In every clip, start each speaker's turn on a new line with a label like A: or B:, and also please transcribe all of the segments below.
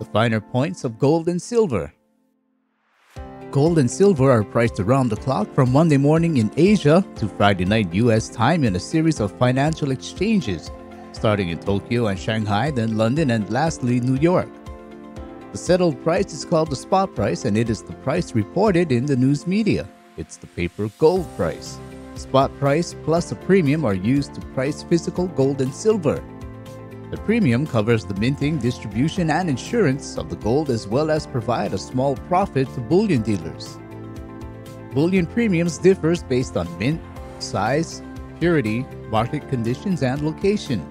A: The finer points of gold and silver. Gold and silver are priced around the clock from Monday morning in Asia to Friday night US time in a series of financial exchanges, starting in Tokyo and Shanghai, then London, and lastly New York. The settled price is called the spot price and it is the price reported in the news media. It's the paper gold price. Spot price plus a premium are used to price physical gold and silver. The premium covers the minting, distribution, and insurance of the gold as well as provide a small profit to bullion dealers. Bullion premiums differs based on mint, size, purity, market conditions, and location.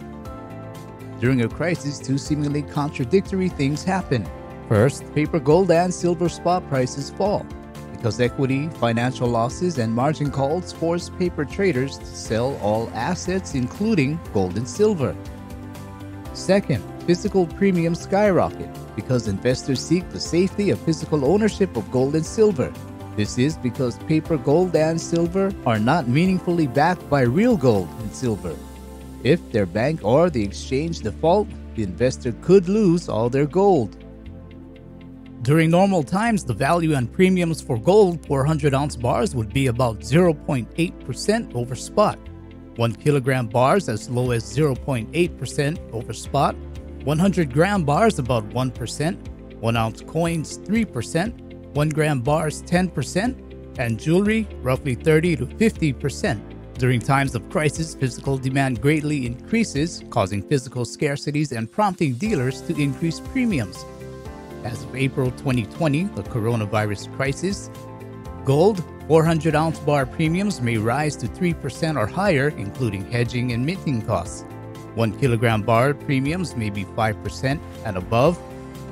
A: During a crisis, two seemingly contradictory things happen. First, paper gold and silver spot prices fall because equity, financial losses, and margin calls force paper traders to sell all assets, including gold and silver. Second, physical premiums skyrocket because investors seek the safety of physical ownership of gold and silver. This is because paper gold and silver are not meaningfully backed by real gold and silver. If their bank or the exchange default, the investor could lose all their gold. During normal times, the value and premiums for gold 400 ounce bars would be about 0.8% over spot. 1 kilogram bars as low as 0.8% over spot, 100 gram bars about 1%, 1 ounce coins 3%, 1 gram bars 10%, and jewelry roughly 30 to 50%. During times of crisis, physical demand greatly increases, causing physical scarcities and prompting dealers to increase premiums. As of April 2020, the coronavirus crisis, gold 400 ounce bar premiums may rise to 3% or higher, including hedging and minting costs. 1 kilogram bar premiums may be 5% and above.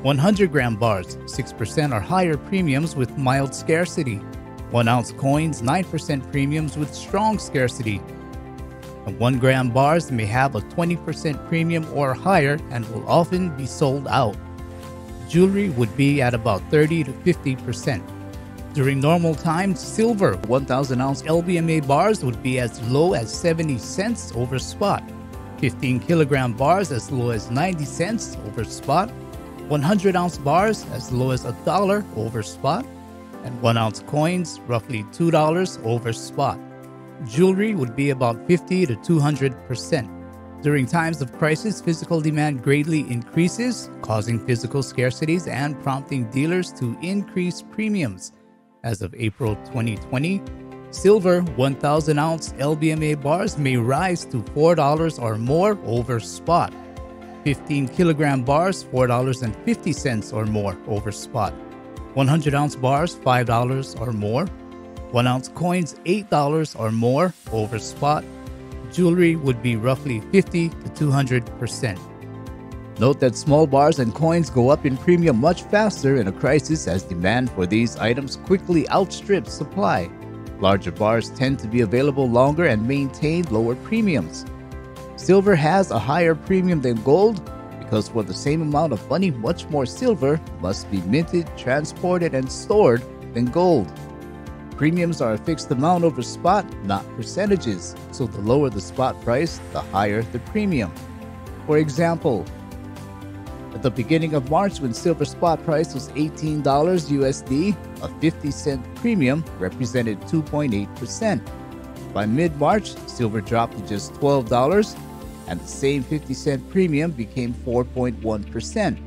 A: 100 gram bars, 6% or higher premiums with mild scarcity. 1 ounce coins, 9% premiums with strong scarcity. And 1 gram bars may have a 20% premium or higher and will often be sold out. Jewelry would be at about 30 to 50%. During normal times, silver 1000 ounce LBMA bars would be as low as 70 cents over spot, 15 kilogram bars as low as 90 cents over spot, 100 ounce bars as low as a dollar over spot, and 1 ounce coins roughly $2 over spot. Jewelry would be about 50 to 200%. During times of crisis, physical demand greatly increases, causing physical scarcities and prompting dealers to increase premiums. As of April 2020, silver 1,000 ounce LBMA bars may rise to $4 or more over spot. 15 kilogram bars $4.50 or more over spot. 100 ounce bars $5 or more. 1 ounce coins $8 or more over spot. Jewelry would be roughly 50 to 200%. Note that small bars and coins go up in premium much faster in a crisis as demand for these items quickly outstrips supply. Larger bars tend to be available longer and maintain lower premiums. Silver has a higher premium than gold because for the same amount of money, much more silver must be minted, transported, and stored than gold. Premiums are a fixed amount over spot, not percentages, so the lower the spot price, the higher the premium. For example, at the beginning of March, when silver spot price was $18 USD, a 50 cent premium represented 2.8%. By mid March, silver dropped to just $12, and the same 50 cent premium became 4.1%.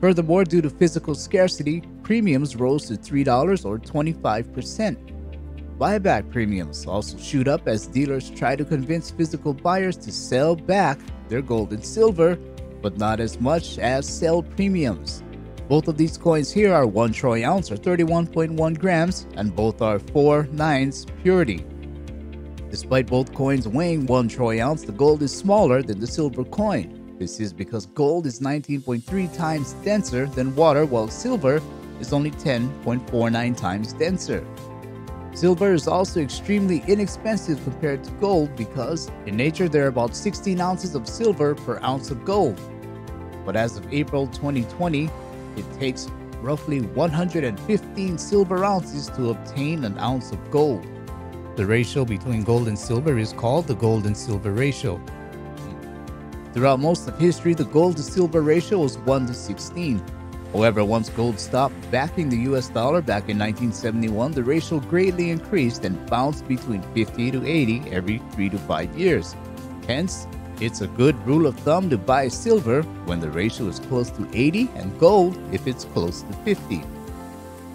A: Furthermore, due to physical scarcity, premiums rose to $3 or 25%. Buyback premiums also shoot up as dealers try to convince physical buyers to sell back their gold and silver but not as much as sell premiums. Both of these coins here are 1 troy ounce or 31.1 grams, and both are 4 nines purity. Despite both coins weighing 1 troy ounce, the gold is smaller than the silver coin. This is because gold is 19.3 times denser than water, while silver is only 10.49 times denser. Silver is also extremely inexpensive compared to gold because, in nature, there are about 16 ounces of silver per ounce of gold. But as of April 2020, it takes roughly 115 silver ounces to obtain an ounce of gold. The ratio between gold and silver is called the gold and silver ratio. Throughout most of history, the gold to silver ratio was 1 to 16. However, once gold stopped backing the US dollar back in 1971, the ratio greatly increased and bounced between 50 to 80 every 3 to 5 years. Hence, it's a good rule of thumb to buy silver when the ratio is close to 80 and gold if it's close to 50.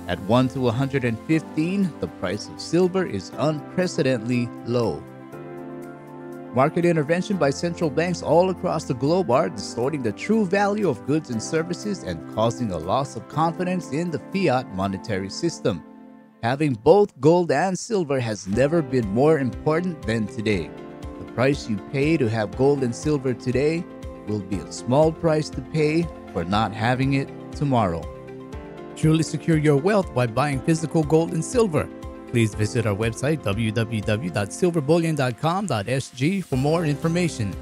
A: At 1 to 115, the price of silver is unprecedentedly low. Market intervention by central banks all across the globe are distorting the true value of goods and services and causing a loss of confidence in the fiat monetary system. Having both gold and silver has never been more important than today. Price you pay to have gold and silver today will be a small price to pay for not having it tomorrow. Truly secure your wealth by buying physical gold and silver. Please visit our website www.silverbullion.com.sg for more information.